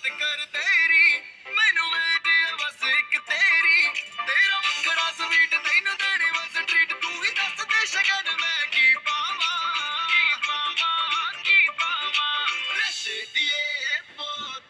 बात कर तेरी, मैनू बस एक तेरी। तेरा वखरा स्वीट तैनू देने, बस ट्रीट तू ही दस दे शगन मैं की पोत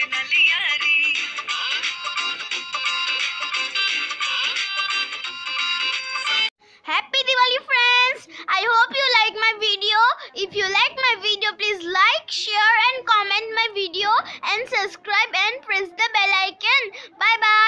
Happy Diwali friends! I hope you like my video. If you like my video, please like, share and comment my video and subscribe and press the bell icon. Bye bye.